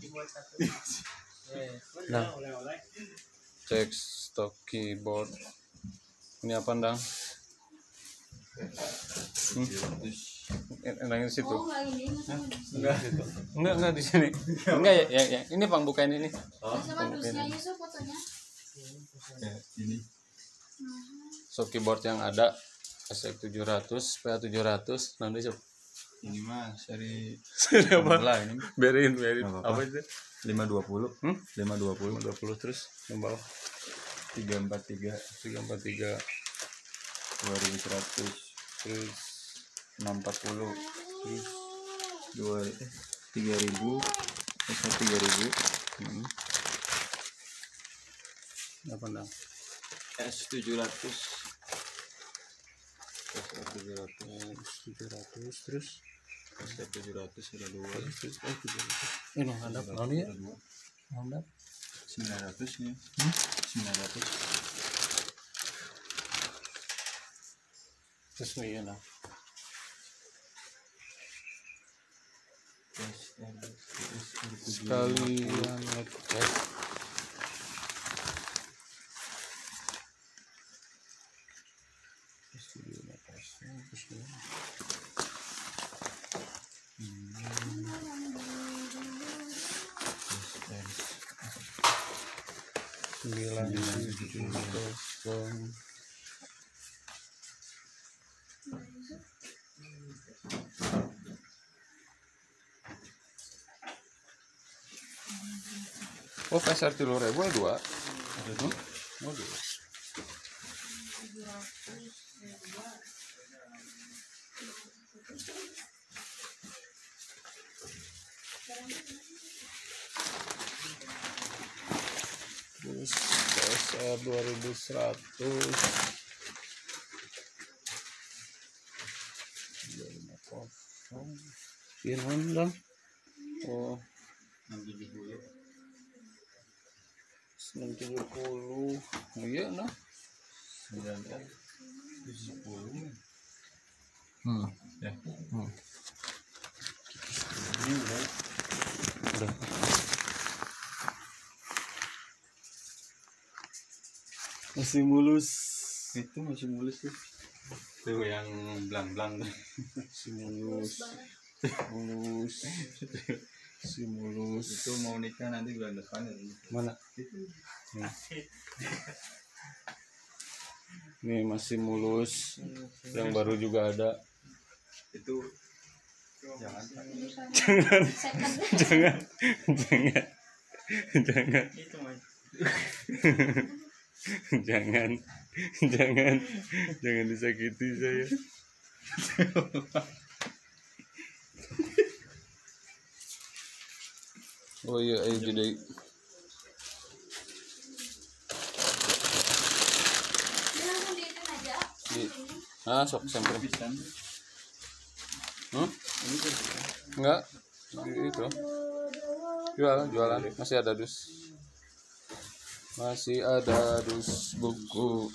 keyboard satu Nah. cek stok keyboard. Ini apa ndang? Hmm? Endangnya di situ? Oh, nggak ini, maksudnya. enggak enggak enggak di sini. Enggak ya, ya, ya. ini pang bukain ini. Sama dusnya Yusuf fotonya. Ya, ini. Stok keyboard yang ada. SX 700 PA 700 nanti ini mah seri apa? Lah ini. Berin berin. Apa apa-apa. itu? lima dua puluh. Hmm? lima dua puluh. 20 terus? Yang bawah tiga empat tiga. 343 dua ribu seratus. Terus enam empat puluh. Dua eh, tiga ribu. Eh, tiga ribu. Hmm. apa ndang S tujuh ratus. S 700 700 terus S tujuh ratus ada dua terus Bismillah. sekali ngecek Terus video sembilan kosong Oh, pasar telur dua. Hmm? Oh, dua. Terus Dua lima kosong. Pinon dong. Oh. tujuh puluh puluh iya nah sembilan kan tujuh puluh hmm. ya hmm. udah masih mulus. Itu masih mulus tuh. Tuh yang belang belang tuh masih mulus. Mulus. Si mulus. Itu mau nikah nanti bulan depan ya. Mana? Itu Hmm. nih masih mulus. Yang baru juga ada. Itu jangan. Jangan. Jangan. Jangan. Jangan itu jangan. Jangan. Jangan disakiti saya. Oh iya ayo di ah sok pisan hmm? enggak? Itu. Jualan jualan. Masih ada dus masih ada dus buku